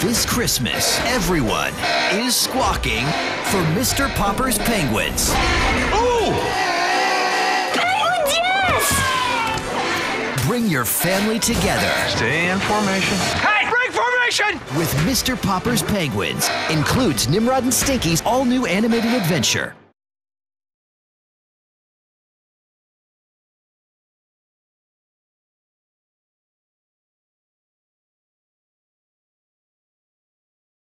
This Christmas, everyone is squawking for Mr. Popper's Penguins. Ooh! Penguins, yes! Bring your family together Stay in formation. Hey, break formation! with Mr. Popper's Penguins. Includes Nimrod and Stinky's all new animated adventure.